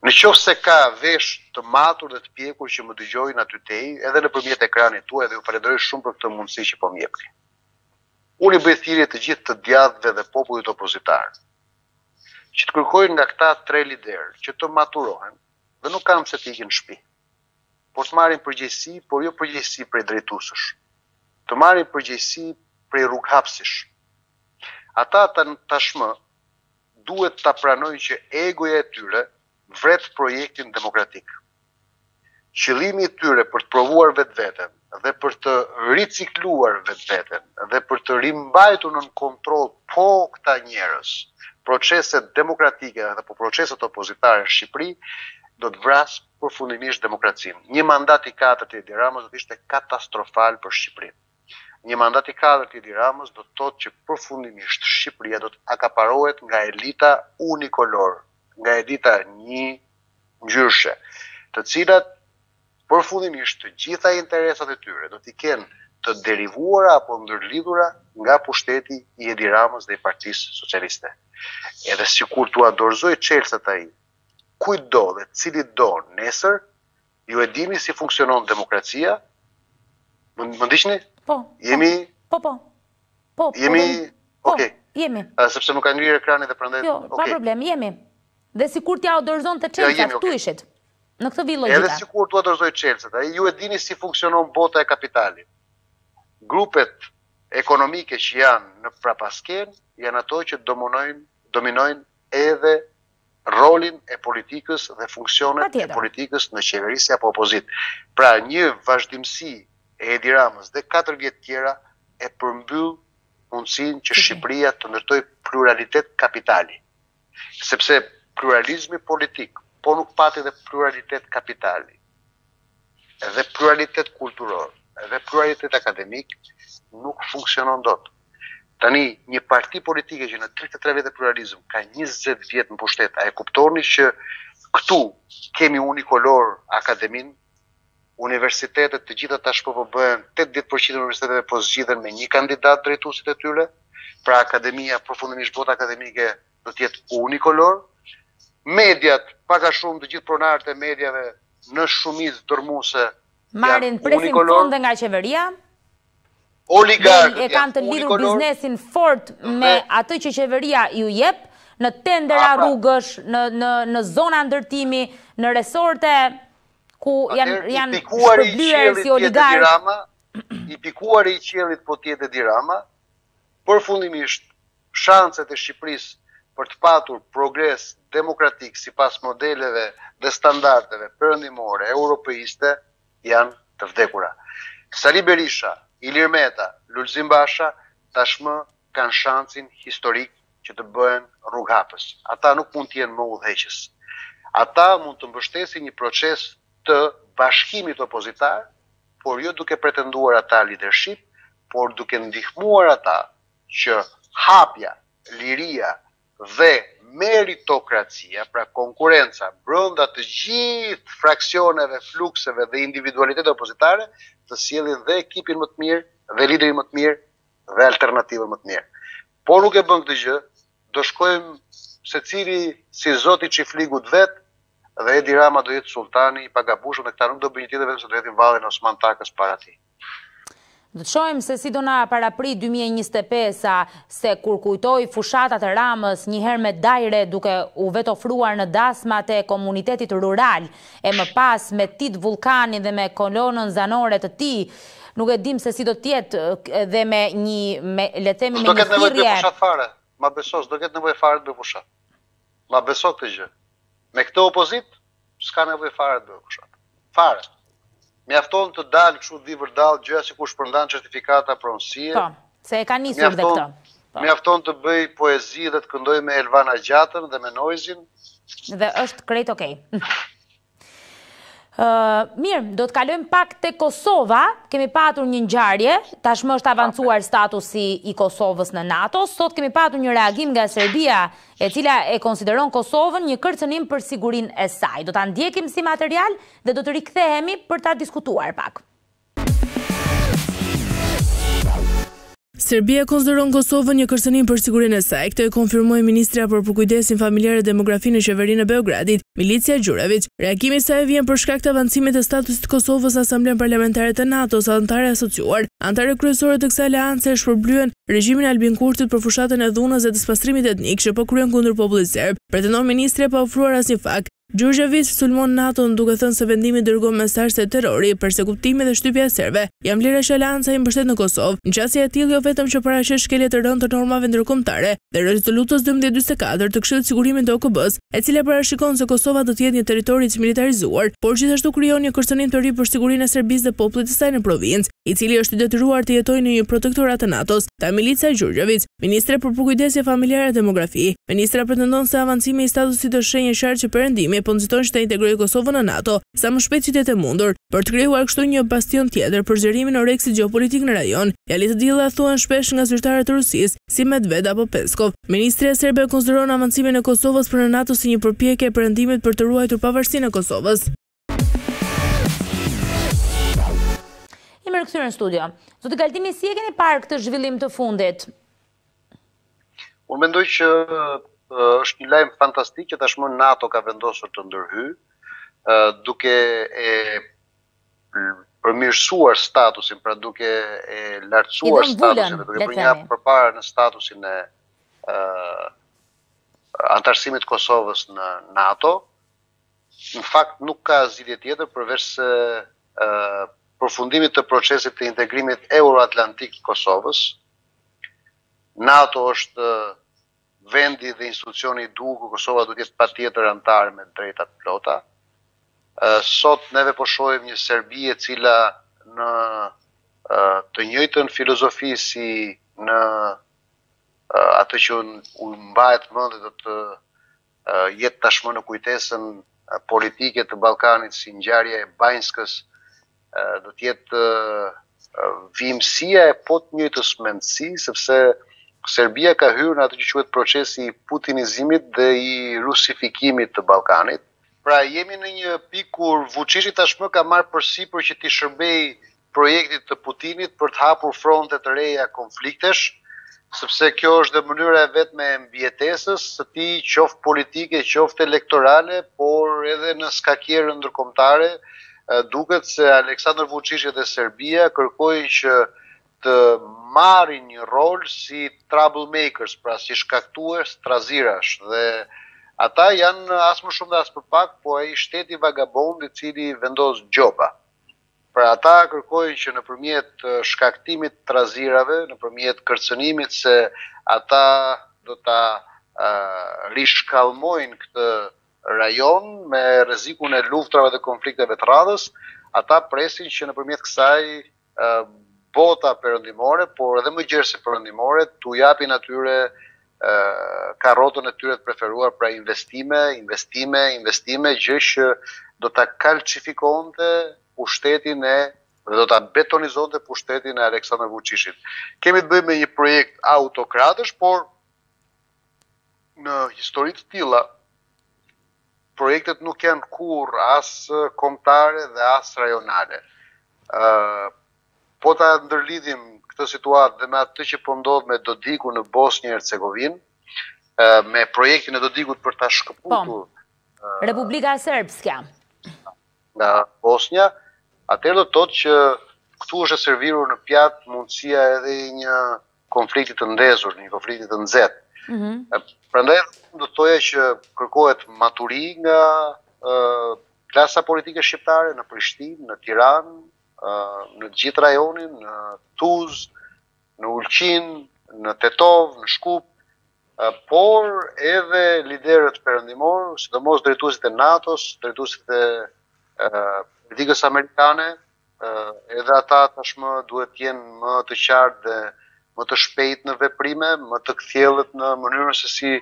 Në qoftë se ka vesh të matur dhe të pjekur që më dëgjojnë aty tej, edhe nëpërmjet ekranit tuaj dhe ju falenderoj shumë për këtë mundësi që po më jepni. Unë i bëj thirrje të gjithë të djathtëve dhe popullit opozitar që të kërkojnë nga këta tre liderë që të maturohen dhe nuk kanë pse të ikin në shpi, por të marrin përgjegjësi, por jo përgjegjësi prej drejtuesësh. Të marrin përgjegjësi prej rrughapësish. Ata tashmë duhet ta pranojnë që egoja e tyre vret projektin demokratik. Qëllimi i tyre për të provuar vetveten dhe për të ricikluar vetveten dhe për të rimbajtur nën kontroll po këta njerëz proceset demokratike dhe po proceset opozitare në Shqipëri do të vrasë përfundimisht demokracinë. Një mandat i katërt i Edi Ramës do të ishte katastrofal për Shqipërinë. Një mandat i katërt i Edi Ramës do të thotë që përfundimisht Shqipëria do të akaparohet nga elita unikolor, nga elita njëngjyrëshe, të cilat përfundimisht të gjitha interesat e tyre do t'i kenë të derivuara apo të ndërlidhura nga pushteti i Edi Ramës dhe i Partisë Socialiste. Edhe sikur t'ua dorëzojë çelësat ai, kujtdo dhe cilitdo nesër, Ju e dini si funksionon demokracia? Më, më ndiqni? Po. Jemi Po, po. Po, po jemi po, okay. Jemi. A, sepse më ka ngrirë ekrani dhe prandaj. Jo, okay. pa problem, jemi. Dhe sikur t'ia dorëzonte çelësat, ja, ku ishit. Në këtë vijë logjike. Edhe sikur t'ua dorëzojë çelësat ai, ju e dini si funksionon bota e kapitalit. Grupet ekonomike që janë në prapaskenë janë ato që dominojnë dominojnë edhe rolin e politikës dhe funksionet e politikës në qeverisje apo opozitë. Pra një vazhdimësi e Edi Ramës dhe katër vjet të tjera e përmbyll mundësinë që Shqipëria të ndërtojë pluralitet kapitali. Sepse pluralizmi politik, po nuk pati dhe pluralitet kapitali, dhe pluralitet kulturor, dhe pluralitet akademik, nuk funksionon dot. Tani, një parti politike që në tridhjetë e tre vjet pluralizëm ka njëzet vjet në pushtet, a e kuptoni që këtu kemi unikolor akademinë, universitetet të gjitha tash po po bëhen 80 për qind e universiteteve po zgjidhen me një kandidat drejtuesit e tyre, pra akademia përfundimisht bota akademike do të jetë unikolor. Mediat, pak a shumë të gjithë pronarët e mediave në shumicë dërmuese marrin presin fonde nga qeveria. Oligarkët e kanë të lidhur biznesin fort me atë që qeveria ju jep në tendera rrugësh, në në në zona ndërtimi, në resorte ku janë janë shpërblyer si oligarkë. I pikuari i qiellit, po të jetë Edi Rama, Përfundimisht, shancet e Shqipërisë për të patur progres demokratik sipas modeleve dhe standardeve perëndimore europeiste janë të vdekura. Sali Berisha, Ilir Meta, Lulzim Basha tashmë kanë shancin historik që të bëhen rrugëhapës. Ata nuk mund të jenë më udhëheqës. Ata mund të mbështesin një proces të bashkimit opozitar, por jo duke pretenduar ata lidership, por duke ndihmuar ata që hapja, liria dhe meritokracia, pra konkurrenca brenda të gjithë fraksioneve, flukseve dhe individualiteteve opozitare, të sjellin dhe ekipin më të mirë dhe liderin më të mirë dhe alternativën më të mirë. Po nuk e bënë këtë gjë, do shkojmë secili si zoti i çifligut të vet dhe Edi Rama do jetë sulltani i pagabushëm dhe këta nuk do bëjnë tjetër vetëm se do hedhin vallen e Osman Takës para tij. Do të shohim se si do na paraprijë dy mijë e njëzet e pesa se kur kujtoj fushatat e Ramës njëherë me dajre duke u vetëofruar në dasmat e komunitetit rural, e më pas me Tit Vullkanin dhe me kolonën zanore të tij, nuk e dimë se si do të jetë dhe me një, me, le të themi me një thirrje. S'do ketë nevojë të bëjë fushatë fare. Ma beso, s'do ketë nevojë fare të bëjë fushatë. Ma beso këtë gjë. Me këtë opozitë s'ka nevojë fare të bëjë fushatë. Fare. Mjafton të dalë kështu të vijë vërdallë gjoja sikur shpërndan certifikata pronësie. Po, se e ka nisur dhe këtë. Mjafton të bëjë poezi dhe të këndojë me Elvana Gjatën dhe me Noizyn. Dhe është krejt okej. Mirë, do të kalojmë pak te Kosova, kemi patur një ngjarje, tashmë është avancuar statusi i Kosovës në NATO, sot kemi patur një reagim nga Serbia, e cila e konsideron Kosovën një kërcënim për sigurinë e saj. Do ta ndjekim si material, Dhe do të rikthehemi për ta diskutuar pak. Serbia e konsideron Kosovën një kërcënim për sigurinë e saj, këtë e konfirmoi ministrja për Përkujdesin Familjar e Demografi në Qeverinë e Beogradit, Milica Gjurgjeviç. Reagimi i saj vjen për shkak të avancimit të statusit të Kosovës në Asamblenë Parlamentare të NATO-s, anëtare e asociuar. Anëtaret kryesore të kësaj aleance e shpërblyen regjimin e Albin Kurtit për fushatën e dhunës dhe të spastrimit etnik që po kryen kundër popullit serb, pretendon ministrja pa ofruar asnjë fakt. Gjurgjeviç sulmon NATO-n duke thënë se vendimi dërgon mesazh se terrori, persekutimi dhe shtypja e serbëve janë vlera që Aleanca i mbështet në Kosovë. Një qasje e tillë jo vetëm që paraqet shkelje të rëndë të normave ndërkombëtare dhe Rezolutës dymbëdhjetë dyzet e katër të Këshillit të Sigurimit të OKB-së, e cila parashikon se Kosova do të jetë një territor i çmilitarizuar, por gjithashtu krijon një kërcënim të ri për sigurinë e Serbisë dhe popullit të saj në provincë, i cili është i detyruar të jetojë në një protektorat të NATO-s. Tha Milica Gjurgjevic, ministre për përkujdesje familjare e demografi. Ministrja pretendon se avancimi i statusit është shenjë e qartë që Perëndimi po nxiton që të integrojë Kosovën në NATO, sa më shpejt që të jetë e mundur, për të krijuar kështu një bastion tjetër për zgjerimin e oreksit gjeopolitik në rajon. Fjalë të tilla thuan shpesh nga zyrtarët e Rusisë, si Medved apo Peskov. Ministrja serbe konsideron avancimin e Kosovës për në NATO si një përpjekje e Perëndimit për të ruajtur pavarësinë e Kosovës. Rikthehemi në studio. Zoti Galdini, si e keni parë këtë zhvillim të fundit? Unë mendoj që është një lajm fantastik që tashmë NATO ka vendosur të ndërhyjë, duke e përmirësuar statusin, pra duke e lartësuar statusin, duke bërë një hap përpara në statusin e anëtarësimit të Kosovës në NATO, Në fakt nuk ka zgjidhje tjetër përveçse përfundimit të procesit të integrimit euroatlantik të Kosovës. NATO është vendi dhe institucioni i duhur ku Kosova duhet të jetë patjetër anëtare me të drejta të plota. Sot neve po shohim një Serbi e cila në të njëjtën filozofi si në atë që u mbajt mend dhe do të jetë tashmë në kujtesën politike të Ballkanit si ngjarja e Banjskës, do të jetë vijimësia e po të njëjtës mendësi, sepse Serbia ka hyrë në atë që quhet procesi i putinizimit dhe i rusifikimit të Ballkanit. Pra jemi në një pikë kur Vuçiçi tashmë ka marrë përsipër që t'i shërbejë projektit të Putinit për të hapur fronte të reja konfliktesh, sepse kjo është dhe mënyra e vetme e mbijetesës së tij, qoftë politike, qoftë elektorale, por edhe në skakierë ndërkombëtare, duket se Aleksandër Vuçiçi dhe Serbia kërkojnë që të marrin një rol si trouble makers, pra si shkaktues trazirash dhe ata janë as më shumë dhe as më pak, po ai shteti vagabond i cili vendos gjoba. Pra ata kërkojnë që nëpërmjet shkaktimit të trazirave, nëpërmjet kërcënimit se ata do ta rishkallmojnë këtë rajon me rrezikun e luftrave dhe konflikteve të radhës, ata presin që nëpërmjet kësaj bota perëndimore, por edhe më gjerë se perëndimore, t'u japin atyre karotën e tyre të preferuar pra investime, investime, investime, gjë që do ta kalcifikonte pushtetin e dhe do ta betonizonte pushtetin e Aleksandar Vuçiçit. Kemi të bëjmë me një projekt autokratësh, por në histori të tilla projektet nuk janë kurrë as kombëtare dhe as rajonale. Ëh, uh, Po ta ndërlidhim këtë situatë dhe me atë që po ndodh me Dodikun në Bosnjë e Hercegovinë, me projektin e Dodikut për ta shkëputur Republika Serbska nga Bosnja, atëherë do të thotë që këtu është servirur në pjatë mundësia edhe i një konflikti të ndezur, një konflikti të nxehtë. Mm -hmm. Prandaj do të thoja që kërkohet maturi nga klasa politike shqiptare në Prishtinë, në Tiranë, në të gjithë rajonin, në Tuz, në Ulqin, në Tetovë, në Shkup, por edhe liderët perëndimor, sidomos drejtuesit e NATO-s, drejtuesit e politikës amerikane, edhe ata tashmë duhet të jenë më të qartë dhe më të shpejtë në veprime, më të kthjellët në mënyrën se si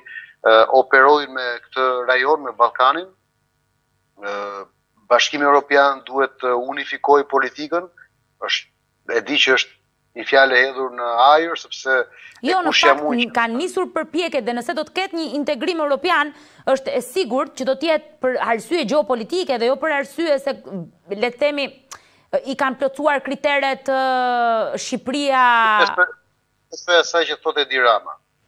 operojnë me këtë rajon, me Ballkanin, Bashkimi Europian duhet të unifikojë politikën, është e di që është një fjalë e hedhur në ajër sepse jo në fakt kanë nisur përpjekjet dhe nëse do të ketë një integrim europian është e sigurt që do të jetë për arsye gjeopolitike dhe jo për arsye se le të themi i kanë plotësuar kriteret Shqipëria Nëse asaj që thotë Edi Rama